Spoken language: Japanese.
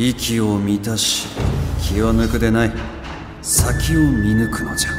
息を満たし気を抜くでない。先を見抜くのじゃ。